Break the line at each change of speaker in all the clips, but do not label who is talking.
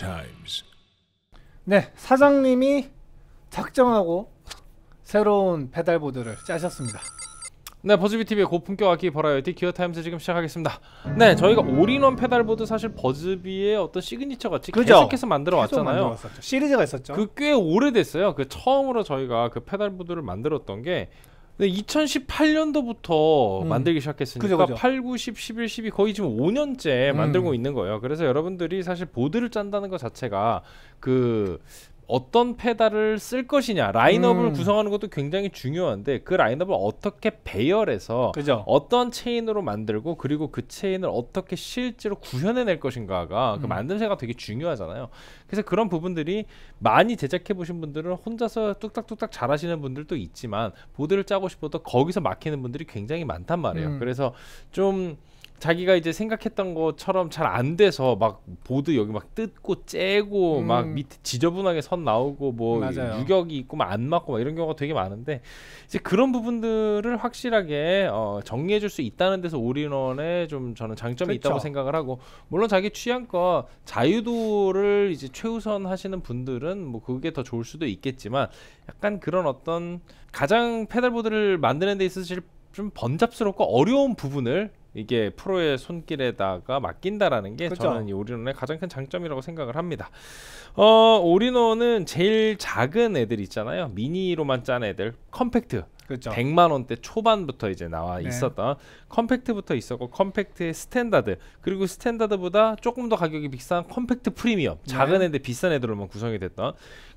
times.
네, 사장님이 작정하고 새로운 pedalboard를 짜셨습니다.
네, 버즈비 TV의 고품격 악기 버라이어티 Gear Times 지금 시작하겠습니다. 네, 저희가 all-in-one pedalboard 사실 버즈비의 어떤 시그니처 같이
그죠?
계속해서 만들어
계속
왔잖아요.
시리즈가 있었죠.
그 꽤 오래됐어요. 그 처음으로 저희가 그 pedalboard를 만들었던 게 2018년도부터
음.
만들기 시작했으니까
그죠, 그죠.
8, 9, 10, 11, 12 거의 지금 5년째
음.
만들고 있는 거예요. 그래서 여러분들이 사실 보드를 짠다는 것 자체가 그 어떤 페달을 쓸 것이냐 라인업을
음.
구성하는 것도 굉장히 중요한데 그 라인업을 어떻게 배열해서
그죠.
어떤 체인으로 만들고 그리고 그 체인을 어떻게 실제로 구현해낼 것인가가 그
음.
만듦새가 되게 중요하잖아요. 그래서 그런 부분들이 많이 제작해 보신 분들은 혼자서 뚝딱뚝딱 잘하시는 분들도 있지만 보드를 짜고 싶어도 거기서 막히는 분들이 굉장히 많단 말이에요.
음.
그래서 좀 자기가 이제 생각했던 것처럼 잘 안 돼서 막 보드 여기 막 뜯고 째고
음.
막 밑에 지저분하게 선 나오고 뭐
맞아요.
유격이 있고 막 안 맞고 막 이런 경우가 되게 많은데 이제 그런 부분들을 확실하게 어, 정리해 줄 수 있다는 데서 all-in-one에 좀 저는 장점이
그쵸.
있다고 생각을 하고 물론 자기 취향껏 자유도를 이제 최우선 하시는 분들은 뭐 그게 더 좋을 수도 있겠지만 약간 그런 어떤 가장 pedalboard를 만드는 데 있어서 사실 좀 번잡스럽고 어려운 부분을 이게 프로의 손길에다가 맡긴다라는 게
그쵸.
저는 이 all-in-one의 가장 큰 장점이라고 생각을 합니다. 어, all-in-one은 제일 작은 애들 있잖아요. 미니로만 짠 애들, 컴팩트.
그렇죠.
100만 원대 초반부터 이제 나와
네.
있었던 컴팩트부터 있었고 컴팩트의 스탠다드 그리고 스탠다드보다 조금 더 가격이 비싼 컴팩트 프리미엄 작은
네.
애들 비싼 애들로만 구성이 됐던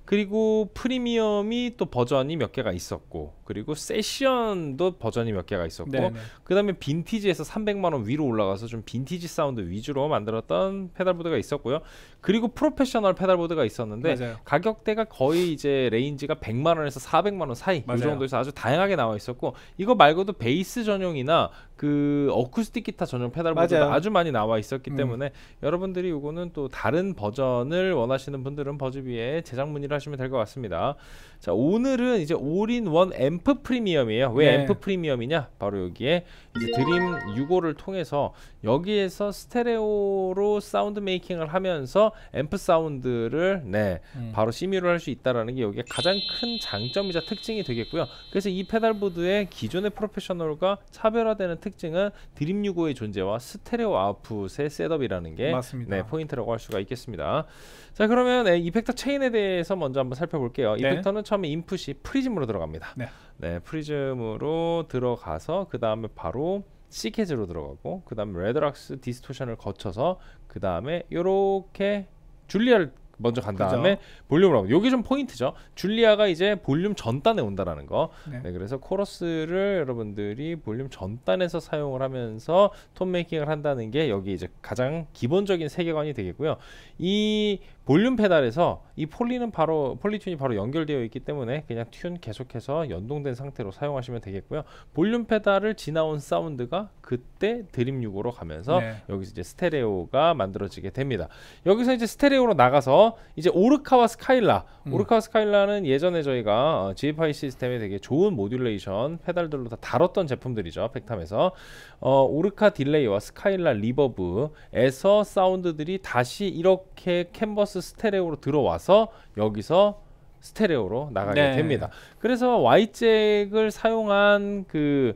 그리고 프리미엄이 또 버전이 몇 개가 있었고 그리고 세션도 버전이 몇 개가 있었고
네, 네.
그 다음에 빈티지에서 300만 원 위로 올라가서 좀 빈티지 사운드 위주로 만들었던 pedalboard가 있었고요. 그리고 프로페셔널 pedalboard가 있었는데
맞아요.
가격대가 거의 이제 range가 100만 원에서 400만 원 사이 이
맞아요.
정도에서 아주 다양하게 나와 있었고 이거 말고도 베이스 전용이나 그 어쿠스틱 기타 전용 pedalboard도. 아주 많이 나와 있었기
음.
때문에 여러분들이 이거는 또 다른 버전을 원하시는 분들은 버즈비에 제작 문의를 하시면 될 것 같습니다. 자 오늘은 이제 올인원 앰프 프리미엄이에요. 왜
네.
앰프 프리미엄이냐? 바로 여기에 이제 Dream 65를 통해서 여기에서 스테레오로 sound making을 하면서 앰프 사운드를 네
음.
바로 시뮬을 할 수 있다라는 게 여기에 가장 큰 장점이자 특징이 되겠고요. 그래서 이 pedalboard의 기존의 프로페셔널과 차별화되는 특징은 Dream 65의 존재와 스테레오 output의 setup이라는 게
맞습니다.
네, 포인트라고 할 수가 있겠습니다. 자 그러면 네, effector 체인에 대해서 먼저 한번 살펴볼게요.
네.
effector는 처음에 input이 Prism으로 들어갑니다.
네.
네, Prism으로 들어가서 그 다음에 바로 시케즈로 들어가고 그 다음에 레드락스 distortion을 거쳐서 그 다음에 요렇게 Julia를 먼저 간
그죠.
다음에 볼륨을 하고 요게 좀 포인트죠. Julia가 이제 볼륨 전단에 온다라는 거.
네.
네, 그래서 코러스를 여러분들이 볼륨 전단에서 사용을 하면서 tone making을 한다는 게 여기 이제 가장 기본적인 세계관이 되겠고요. 이 볼륨 페달에서 이 Poly는 바로 PolyTune이 바로 연결되어 있기 때문에 그냥 tune 계속해서 연동된 상태로 사용하시면 되겠고요. 볼륨 페달을 지나온 사운드가 그때 Dream 6으로 가면서
네.
여기서 이제 스테레오가 만들어지게 됩니다. 여기서 이제 스테레오로 나가서 이제 Orca와 Skylar,
음.
Orca와 Skylar는 예전에 저희가 어, GFI System에 되게 좋은 modulation 페달들로 다 다뤘던 제품들이죠. 팩탐에서 어, Orca delay와 Skylar reverb에서 사운드들이 다시 이렇게 Canvas Stereo로 들어와서 여기서 스테레오로 나가게
네.
됩니다. 그래서 Y잭을 사용한 그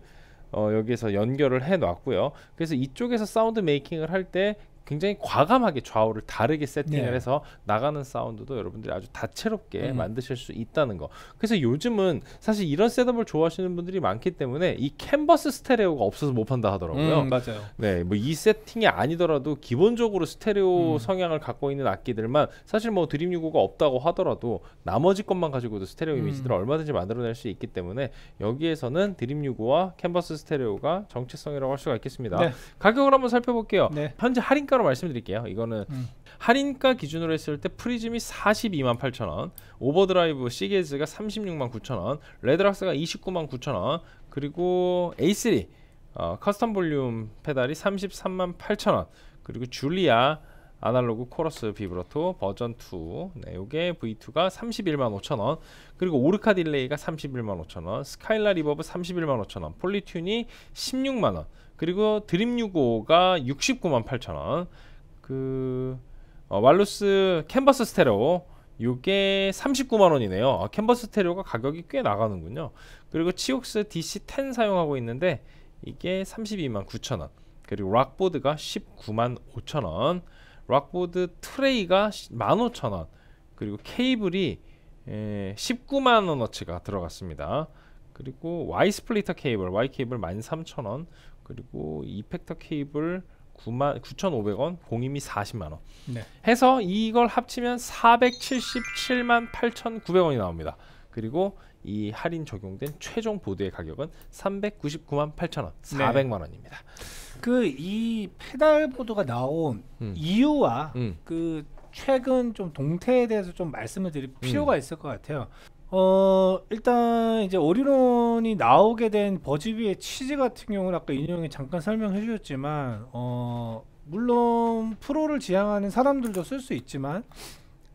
어, 여기에서 연결을 해 놨고요. 그래서 이쪽에서 sound making을 할 때 굉장히 과감하게 좌우를 다르게 세팅을
네.
해서 나가는 사운드도 여러분들이 아주 다채롭게
음.
만드실 수 있다는 거. 그래서 요즘은 사실 이런 setup을 좋아하시는 분들이 많기 때문에 이 Canvas Stereo가 없어서 못 판다 하더라고요.
음, 맞아요.
네, 뭐 이 세팅이 아니더라도 기본적으로 스테레오
음.
성향을 갖고 있는 악기들만 사실 뭐 Dream 65가 없다고 하더라도 나머지 것만 가지고도 스테레오
음.
이미지들을 얼마든지 만들어낼 수 있기 때문에 여기에서는 Dream 65와 Canvas Stereo가 정체성이라고 할 수가 있겠습니다.
네.
가격을 한번 살펴볼게요.
네.
현재 할인가 로 말씀드릴게요. 이거는
음.
할인가 기준으로 했을 때 프리즘이 42만 8천 원, overdrive 시게즈가 36만 9천 원, 레드락스가 29만 9천 원, 그리고 A3 어, custom 볼륨 페달이 33만 8천 원, 그리고 Julia 아날로그 코러스 비브라토 버전 2 네, 요게 V2가 31만 5천 원 그리고 Orca delay가 31만 5천 원 Skylar reverb 31만 5천 원 PolyTune이 16만 원 그리고 Dream 65가 69만 8천 원 그 어, Walrus Canvas Stereo 이게 39만 원이네요. 아, Canvas Stereo가 가격이 꽤 나가는군요. 그리고 CIOKS DC10 사용하고 있는데 이게 32만 9천 원. 그리고 RockBoard가 19만 5천 원. RockBoard 트레이가 15,000원. 그리고 케이블이 에, 19만 원어치가 들어갔습니다. 그리고 Y splitter 케이블, Y 케이블 13,000원. 그리고 effector 케이블 9만 9,500원, 공임이 40만 원.
네.
해서 이걸 합치면 477만 8,900원이 나옵니다. 그리고 이 할인 적용된 최종 보드의 가격은 399만 8,000원, 400만 원입니다.
그 이 페달 보드가 나온
음.
이유와
음.
그 최근 좀 동태에 대해서 좀 말씀을 드릴 필요가 있을 것 같아요. 어 일단 이제 오리론이 나오게 된 버즈비의 취지 같은 경우는 아까 인용이 잠깐 설명해 주셨지만 어 물론 프로를 지향하는 사람들도 쓸 수 있지만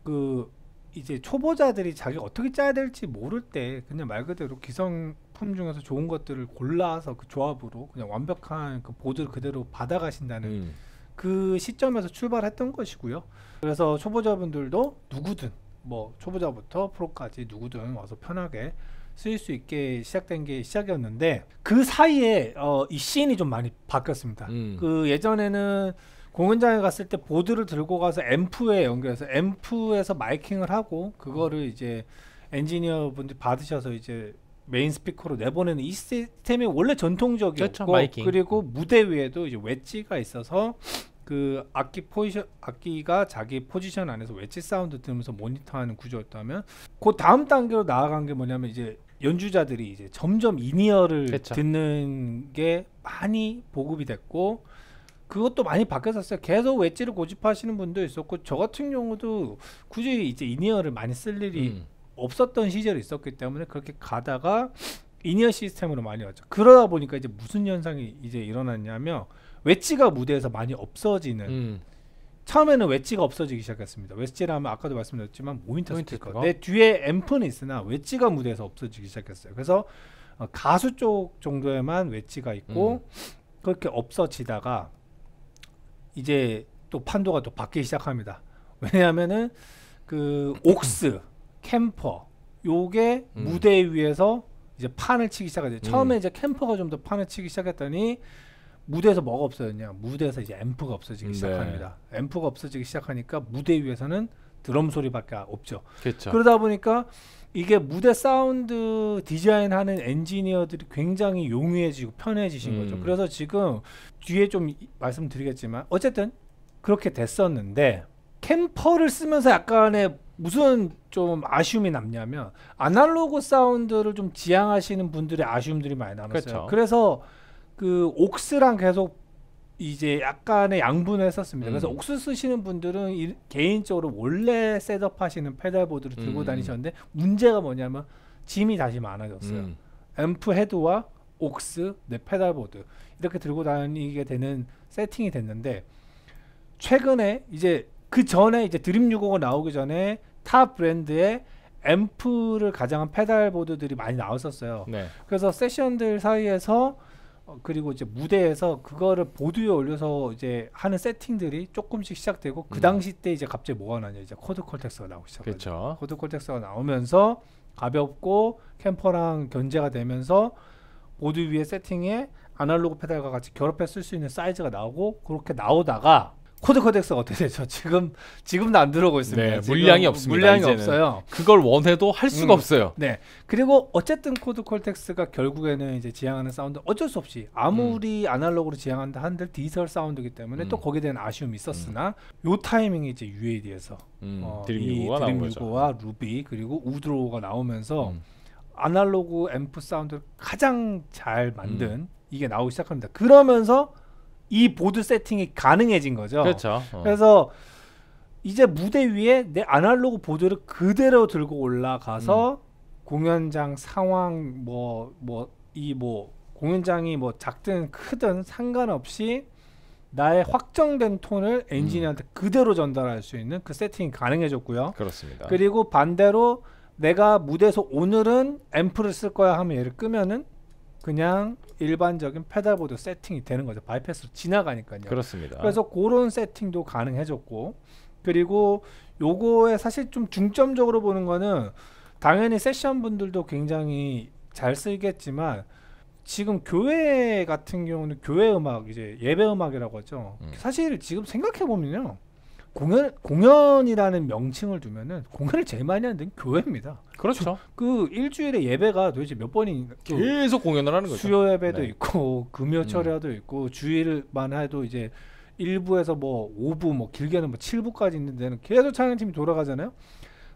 그 이제 초보자들이 자기가 어떻게 짜야 될지 모를 때 그냥 말 그대로 기성 품 중에서 좋은 것들을 골라서 그 조합으로 그냥 완벽한 그 보드를 그대로 받아가신다는
음.
그 시점에서 출발했던 것이고요. 그래서 초보자분들도 누구든 뭐 초보자부터 프로까지 누구든 와서 편하게 쓰일 수 있게 시작된 게 시작이었는데 그 사이에 어, 이 씬이 좀 많이 바뀌었습니다.
음.
그 예전에는 공연장에 갔을 때 보드를 들고 가서 앰프에 연결해서 앰프에서 miking을 하고 그거를 이제 엔지니어 분들 받으셔서 이제 메인 스피커로 내보내는 이 시스템이 원래 전통적이었고
그렇죠.
그리고 무대 위에도 이제 웨지가 있어서 그 악기 포지션 악기가 자기 포지션 안에서 웨지 사운드 들으면서 모니터하는 구조였다면 그 다음 단계로 나아간 게 뭐냐면 이제 연주자들이 이제 점점 in-ear를
그쵸.
듣는 게 많이 보급이 됐고 그것도 많이 바뀌었었어요. 계속 웨지를 고집하시는 분도 있었고 저 같은 경우도 굳이 이제 in-ear를 많이 쓸 일이
음.
없었던 시절이 있었기 때문에 그렇게 가다가 in-ear 시스템으로 많이 왔죠. 그러다 보니까 이제 무슨 현상이 이제 일어났냐면 wedge가 무대에서 많이 없어지는
음.
처음에는 wedge가 없어지기 시작했습니다. wedge라면 아까도 말씀드렸지만 모니터
모니터
스피커.
스피커.
내 뒤에 앰프는 있으나 wedge가 무대에서 없어지기 시작했어요. 그래서 어, 가수 쪽 정도에만 wedge가 있고
음.
그렇게 없어지다가 이제 또 판도가 또 바뀌기 시작합니다. 왜냐하면은 그 OX, Kemper 요게
음.
무대 위에서 이제 판을 치기 시작하죠. 처음에
음.
이제 Kemper가 좀 더 판을 치기 시작했더니 무대에서 뭐가 없어졌냐? 무대에서 이제 앰프가 없어지기
네.
시작합니다. 앰프가 없어지기 시작하니까 무대 위에서는 드럼 소리밖에 없죠.
그렇죠.
그러다 보니까 이게 무대 사운드 디자인하는 엔지니어들이 굉장히 용이해지고 편해지신
음.
거죠. 그래서 지금 뒤에 좀 이- 말씀드리겠지만 어쨌든 그렇게 됐었는데 Kemper를 쓰면서 약간의 무슨 좀 아쉬움이 남냐면 아날로그 사운드를 좀 지향하시는 분들의 아쉬움들이 많이 남았어요.
그렇죠.
그래서그 OX랑 계속 이제 약간의 양분을 했었습니다. 그래서
음.
OX 쓰시는 분들은 이- 개인적으로 원래 setup하시는 페달보드를 들고
음.
다니셨는데 문제가 뭐냐면 짐이 다시 많아졌어요.
음.
앰프 헤드와 OX, 내 페달보드 이렇게 들고 다니게 되는 세팅이 됐는데 최근에 이제 그 전에 이제 Dream 65가 나오기 전에 타 브랜드의 앰프를 가장한 페달 보드들이 많이 나왔었어요.
네.
그래서 세션들 사이에서 어, 그리고 이제 무대에서 그거를 보드 위에 올려서 이제 하는 세팅들이 조금씩 시작되고 그
음.
당시 때 이제 갑자기 뭐가 나냐 이제 Quad Cortex가 나오기 시작하죠. Quad Cortex가 나오면서 가볍고 Kemper랑 견제가 되면서 보드 위에 세팅에 아날로그 페달과 같이 결합해 쓸 수 있는 사이즈가 나오고 그렇게 나오다가 Quad Cortex가 어떻게 되죠? 지금 지금도 안 들어오고 있습니다.
네, 물량이 없습니다,
물량이
이제는.
없어요.
그걸 원해도 할 수가
음.
없어요.
네. 그리고 어쨌든 Quad Cortex가 결국에는 이제 지향하는 사운드 어쩔 수 없이 아무리 아날로그로 지향한다 한들 디지털 사운드이기 때문에
음.
또 거기에 대한 아쉬움이 있었으나 요 타이밍에 이제 UAD에서
음.
어,
Dream
이
육오가 나온
Dream
거죠.
유고와 루비 그리고 Woodrow가 나오면서
음.
아날로그 앰프 사운드를 가장 잘 만든
음.
이게 나오기 시작합니다. 그러면서 이 보드 세팅이 가능해진 거죠.
그렇죠. 어.
그래서 이제 무대 위에 내 아날로그 보드를 그대로 들고 올라가서
음.
공연장 상황 뭐 뭐 이뭐 공연장이 뭐 작든 크든 상관없이 나의 확정된 톤을
음.
엔지니어한테 그대로 전달할 수 있는 그 세팅이 가능해졌고요.
그렇습니다.
그리고 반대로 내가 무대에서 오늘은 앰프를 쓸 거야 하면 얘를 끄면은 그냥 일반적인 페달보드 세팅이 되는 거죠. bypass로 지나가니까요.
그렇습니다.
그래서 그런 세팅도 가능해졌고 그리고 요거에 사실 좀 중점적으로 보는 거는 당연히 세션 분들도 굉장히 잘 쓰겠지만 지금 교회 같은 경우는 교회 음악 이제 예배 음악이라고 하죠.
음.
사실 지금 생각해 보면요. 공연 공연이라는 명칭을 두면은 공연을 제일 많이 하는 데는 교회입니다.
그렇죠.
그 일주일에 예배가 도대체 몇 번이 그
계속 공연을 하는 거죠.
수요 예배도
네.
있고 금요 철야도 있고 주일만 해도 이제 일부에서 뭐 5부 뭐 길게는 뭐 7부까지 있는 데는 계속 찬양팀이 돌아가잖아요.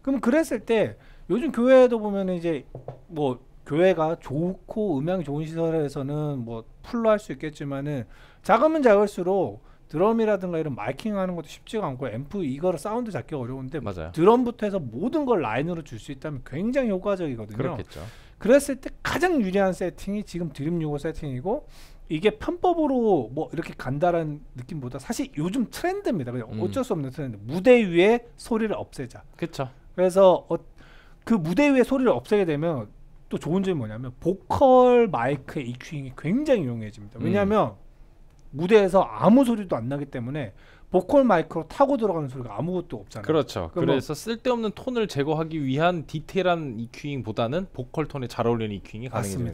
그럼 그랬을 때 요즘 교회도 보면은 이제 뭐 교회가 좋고 음향이 좋은 시설에서는 뭐 풀로 할 수 있겠지만은 작으면 작을수록 드럼이라든가 이런 miking 하는 것도 쉽지가 않고 앰프 이거를 사운드 잡기 어려운데
맞아요.
드럼부터 해서 모든 걸 라인으로 줄 수 있다면 굉장히 효과적이거든요.
그렇겠죠.
그랬을 때 가장 유리한 세팅이 지금 Dream 65 세팅이고 이게 편법으로 뭐 이렇게 간다라는 느낌보다 사실 요즘 트렌드입니다. 그냥
음.
어쩔 수 없는 트렌드. 무대 위에 소리를 없애자.
그렇죠.
그래서 어, 그 무대 위에 소리를 없애게 되면 또 좋은 점이 뭐냐면 보컬 마이크의 EQ잉이 굉장히 용이해집니다.
음.
왜냐하면 무대에서 아무 소리도 안 나기 때문에 보컬 마이크로 타고 들어가는 소리가 아무것도 없잖아요.
그렇죠. 그래서 쓸데없는 톤을 제거하기 위한 디테일한 EQ잉보다는 보컬 톤에 잘 어울리는 EQ잉이.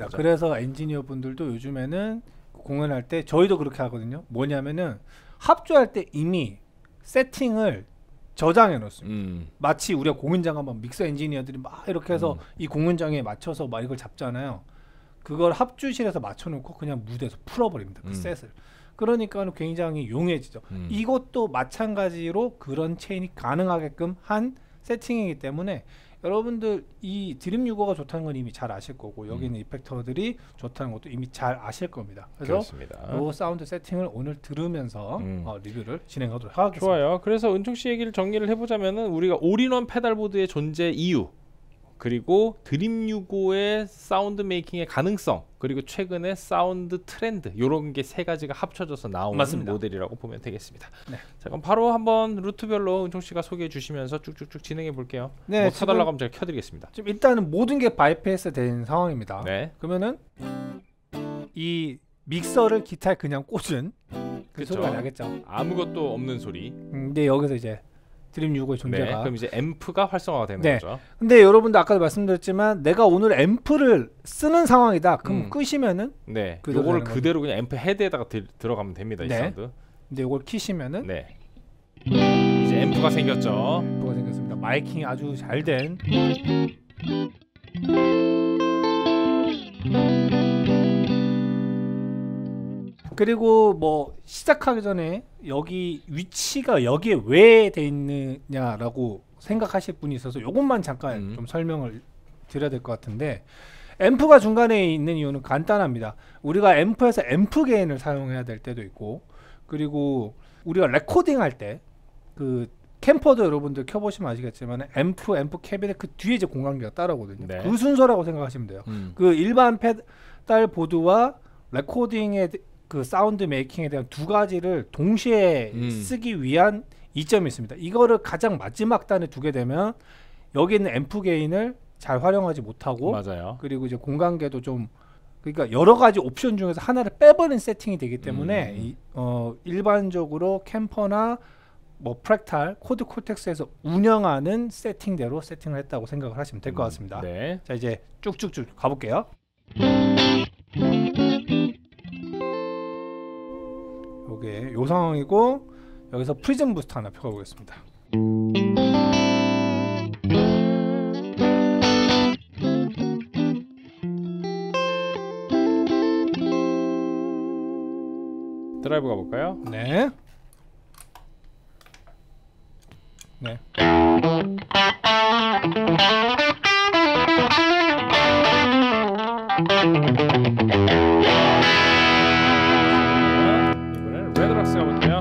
거죠.
그래서 엔지니어 분들도 요즘에는 공연할 때 저희도 그렇게 하거든요. 뭐냐면은 합주할 때 이미 세팅을 저장해 놓습니다.
음.
마치 우리가 공연장 가면 믹서 엔지니어들이 막 이렇게 해서
음.
이 공연장에 맞춰서 막 이걸 잡잖아요. 그걸 합주실에서 맞춰 놓고 그냥 무대에서 풀어버립니다. 그
음.
셋을. 그러니까 굉장히 용이해지죠.
음.
이것도 마찬가지로 그런 체인이 가능하게끔 한 세팅이기 때문에 여러분들 이 Dream 65가 좋다는 건 이미 잘 아실 거고 여기 있는 이펙터들이 좋다는 것도 이미 잘 아실 겁니다. 그래서. 요 사운드 세팅을 오늘 들으면서
음.
어, 리뷰를 진행하도록 하겠습니다.
좋아요. 그래서 은총 씨 얘기를 정리를 해보자면은 우리가 올인원 pedalboard의 존재 이유 그리고 Dream 65의 사운드 making의 가능성 그리고 최근의 사운드 트렌드 이런 게 세 가지가 합쳐져서 나온
맞습니다.
모델이라고 보면 되겠습니다.
네.
자 그럼 바로 한번 루트별로 은총 씨가 소개해 주시면서 쭉쭉쭉 진행해 볼게요.
네,
뭐 켜달라고 하면 제가 켜드리겠습니다.
지금 일단은 모든 게 바이패스 된 상황입니다.
네.
그러면은 이 믹서를 기타에 그냥 꽂은 그
그쵸.
소리가 나겠죠.
아무것도 없는 소리.
음, 근데 여기서 이제 Dream 65의
네.
존재가
그럼 이제 앰프가 활성화가 되는
네.
거죠.
근데 여러분도 아까도 말씀드렸지만 내가 오늘 앰프를 쓰는 상황이다. 그럼
음.
끄시면은
네.
그대로
요거를 그대로 그냥 앰프 헤드에다가 들, 들어가면 됩니다. 이
네.
사운드.
이제 이걸 키시면은
네. 이제 앰프가 생겼죠.
앰프가 생겼습니다. 마이킹이 아주 잘 된. 그리고 뭐 시작하기 전에 여기 위치가 여기에 왜 돼 있느냐라고 생각하실 분이 있어서 이것만 잠깐
음.
좀 설명을 드려야 될 것 같은데 앰프가 중간에 있는 이유는 간단합니다. 우리가 앰프에서 앰프 게인을 사용해야 될 때도 있고 그리고 우리가 레코딩 할 때 그 Kemper도 여러분들 켜보시면 아시겠지만 앰프, 앰프 캐비넷 그 뒤에 이제 공간계가 따라오거든요.
네.
그 순서라고 생각하시면 돼요.
음.
그 일반 pedalboard와 레코딩의 그 사운드 making에 대한 두 가지를 동시에
음.
쓰기 위한 이점이 있습니다. 이거를 가장 마지막 단에 두게 되면 여기 있는 앰프 gain을 잘 활용하지 못하고
맞아요.
그리고 이제 공간계도 좀 그러니까 여러 가지 옵션 중에서 하나를 빼버린 세팅이 되기 때문에
음.
이, 어, 일반적으로 Kemper나 뭐 Fractal, Quad Cortex에서 운영하는 세팅대로 세팅을 했다고 생각을 하시면 될것
음,
같습니다.
네.
자 이제 쭉쭉쭉 가볼게요. 요게 요 상황이고 여기서 Prism 부스터 하나 켜보겠습니다.
드라이브 가볼까요?
네. 네.
좋습니다.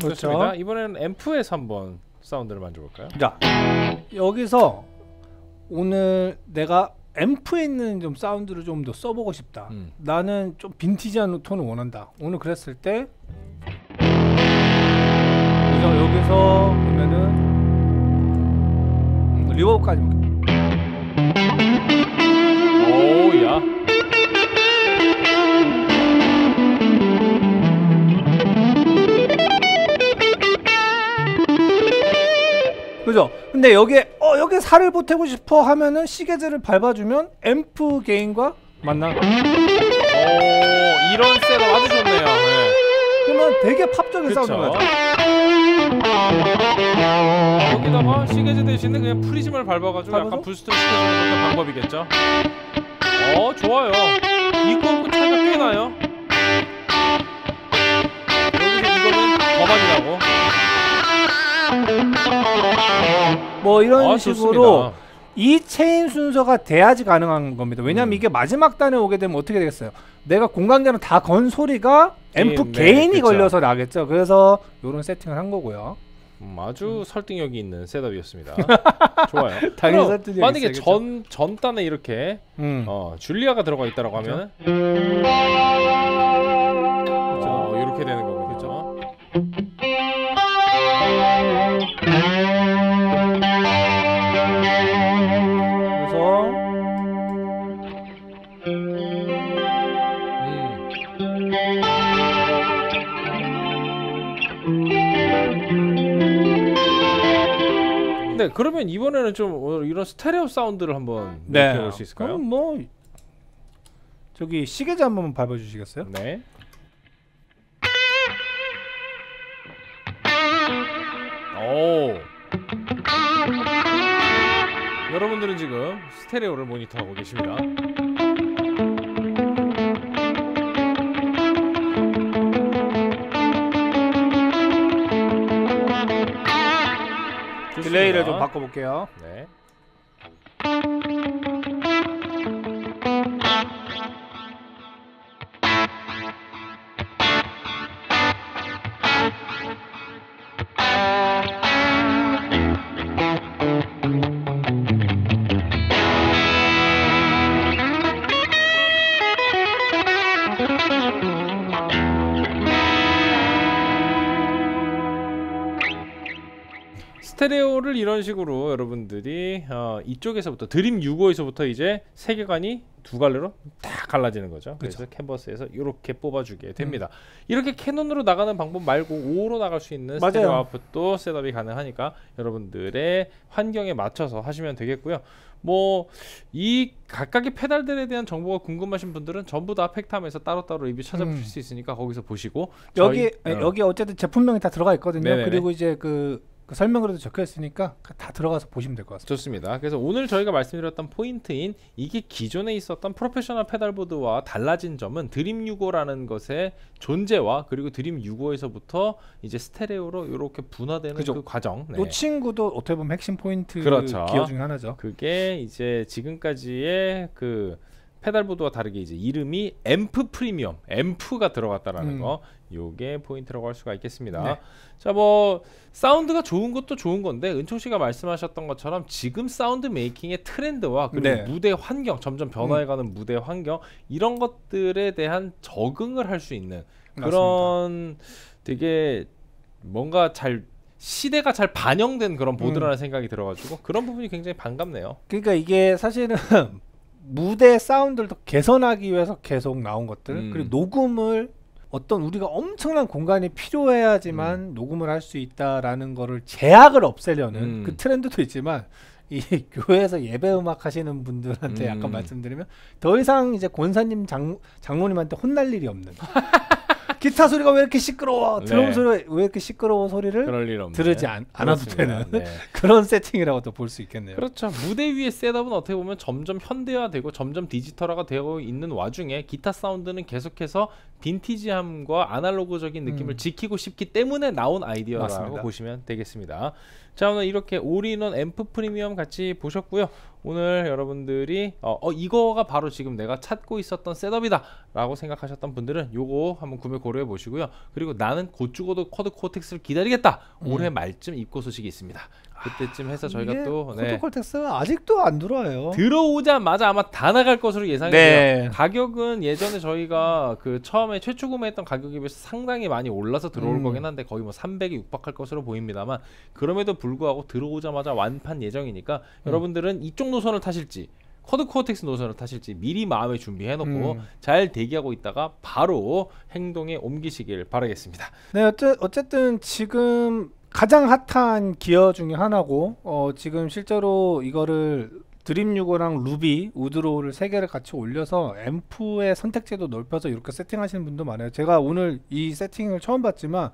그렇죠.
이번에는 앰프에서 한번 사운드를 만져볼까요?
자 여기서 오늘 내가 앰프에 있는 좀 사운드를 좀 더 써보고 싶다.
음.
나는 좀 빈티지한 톤을 원한다. 오늘 그랬을 때 그죠 여기서 보면은 리버브까지.
오야.
그죠? 근데 여기에 어 여기 살을 보태고 싶어 하면은 시계즈를 밟아주면 앰프 게인과 맞나?
오 이런 셋업 아주 좋네요. 네.
그러면 되게 팝적인. 사운드가 나죠.
여기다가 시계즈 대신에 그냥 프리즘을 밟아가지고 약간
밟아서?
부스트를 시켜주는 것도 방법이겠죠. 어 좋아요. 이거 그 차이가 꽤 나요. 여기서 이거는 나고.
뭐 이런
아,
식으로
좋습니다.
이 체인 순서가 돼야지 가능한 겁니다. 왜냐면
음.
이게 마지막 단에 오게 되면 어떻게 되겠어요? 내가 공간계는 다 건 소리가 앰프
네,
개인이
그쵸.
걸려서 나겠죠. 그래서 이런 세팅을 한 거고요.
음, 아주 설득력이 있는 셋업이었습니다. 좋아요.
당연히
그럼
설득력이
만약에
있어요,
전 전단에 이렇게
음.
어, 줄리아가 들어가 있다라고
그쵸.
하면
그래서
음. 네, 그러면 이번에는 좀 어, 이런 스테레오 사운드를 한번
네.
느껴볼 수 있을까요?
그럼 뭐 저기 시계자 한번 밟아주시겠어요?
네. 오. 여러분들은 지금 스테레오를 모니터하고 계십니다.
딜레이를. 좀 바꿔볼게요.
네. 이런 식으로 여러분들이 어, 이쪽에서부터 Dream 65에서부터 이제 세계관이 두 갈래로 딱 갈라지는 거죠. 그래서 Canvas에서 이렇게 뽑아주게 됩니다. 이렇게 캐논으로 나가는 방법 말고 5로 나갈 수 있는. 스테레오 아웃풋도 setup이 가능하니까 여러분들의 환경에 맞춰서 하시면 되겠고요. 뭐 이 각각의 페달들에 대한 정보가 궁금하신 분들은 전부 다 팩탐에서 따로따로 리뷰 찾아보실
음.
수 있으니까 거기서 보시고
여기
저희- 어.
여기 어쨌든 제품명이 다 들어가 있거든요.
네네네.
그리고 이제 그, 그 설명으로도 적혀 있으니까 다 들어가서 보시면 될 것 같습니다.
좋습니다. 그래서 오늘 저희가 말씀드렸던 포인트인 이게 기존에 있었던 프로페셔널 pedalboard와 달라진 점은 Dream 65라는 것의 존재와 그리고 Dream 65에서부터 이제 스테레오로 이렇게 분화되는
그죠.
그 과정. 네.
이 친구도 어떻게 보면 핵심 포인트
그렇죠.
기어 중에 하나죠.
그게 이제 지금까지의 그 pedalboard와 다르게 이제 이름이 앰프 프리미엄, 앰프가 들어갔다라는
음.
거, 요게 포인트라고 할 수가 있겠습니다.
네.
자, 뭐 사운드가 좋은 것도 좋은 건데 은총 씨가 말씀하셨던 것처럼 지금 사운드 making의 트렌드와 그리고
네.
무대 환경 점점 변화해가는 무대 환경 이런 것들에 대한 적응을 할 수 있는 그런 되게 뭔가 잘 시대가 잘 반영된 그런 보드라는 생각이 들어가지고 그런 부분이 굉장히 반갑네요.
그러니까 이게 사실은 무대 사운드를 더 개선하기 위해서 계속 나온 것들
음.
그리고 녹음을 어떤 우리가 엄청난 공간이 필요해야지만 녹음을 할 수 있다라는 거를 제약을 없애려는
음.
그 트렌드도 있지만 이 교회에서 예배 음악 하시는 분들한테
음.
약간 말씀드리면 더 이상 이제 권사님 장, 장로님한테 혼날 일이 없는 기타 소리가 왜 이렇게 시끄러워 드럼
네.
소리가 왜 이렇게 시끄러워 소리를
그럴 일 없네.
들으지 않,
그렇습니다.
되는
네.
그런 세팅이라고도 볼수 있겠네요.
그렇죠. 무대 위의 셋업은 어떻게 보면 점점 현대화되고 점점 디지털화가 되고 있는 와중에 기타 사운드는 계속해서 빈티지함과 아날로그적인 느낌을
음.
지키고 싶기 때문에 나온 아이디어라고
맞습니다.
보시면 되겠습니다. 자 오늘 이렇게 올인원 앰프 프리미엄 같이 보셨고요. 오늘 여러분들이 어, 어, 이거가 바로 지금 내가 찾고 있었던 setup이다 라고 생각하셨던 분들은 요거 한번 구매 고려해 보시고요. 그리고 나는 곧 죽어도 Quad Cortex를 기다리겠다.
음.
올해 말쯤 입고 소식이 있습니다. 그때쯤 해서 저희가 또 네.
Quad Cortex가 아직도 안 들어와요.
들어오자마자 아마 다 나갈 것으로 예상이
네.
돼요. 가격은 예전에 저희가 그 처음에 최초 구매했던 가격에 비해서 상당히 많이 올라서 들어올
음.
거긴 한데 거의 뭐 300에 육박할 것으로 보입니다만 그럼에도 불구하고 들어오자마자 완판 예정이니까
음.
여러분들은 이쪽 노선을 타실지 Quad Cortex 노선을 타실지 미리 마음에 준비해놓고
음.
잘 대기하고 있다가 바로 행동에 옮기시길 바라겠습니다.
네, 어째, 어쨌든 지금 가장 핫한 기어 중에 하나고 어, 지금 실제로 이거를 Dream 65랑 Ruby, Woodrow를 세 개를 같이 올려서 앰프의 선택지도 넓혀서 이렇게 세팅하시는 분도 많아요. 제가 오늘 이 세팅을 처음 봤지만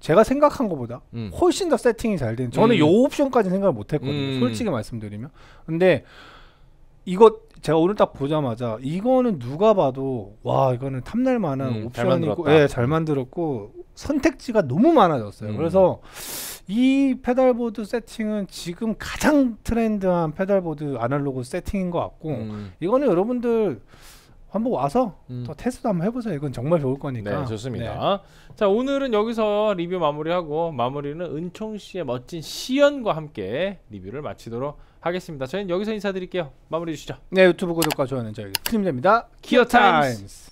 제가 생각한 것보다
음.
훨씬 더 세팅이 잘 된. 저는
음.
요 옵션까지 생각을 못 했거든요.
음.
솔직히 말씀드리면. 근데 이거 제가 오늘 딱 보자마자 이거는 누가 봐도 와 이거는 탐날 만한
음, 잘
옵션이고. 예, 잘 만들었고 선택지가 너무 많아졌어요.
음.
그래서 이 pedalboard 세팅은 지금 가장 trend한 pedalboard 아날로그 세팅인 것 같고
음.
이거는 여러분들 한번 와서
음.
더 테스트 한번 해보세요. 이건 정말 좋을 거니까.
네, 좋습니다. 자, 오늘은 여기서 리뷰 마무리하고 마무리는 은총 씨의 멋진 시연과 함께 리뷰를 마치도록 하겠습니다. 저희는 여기서 인사드릴게요. 마무리 주시죠.
네, 유튜브 구독과 좋아요는 저희 큰 힘입니다.
Gear Times.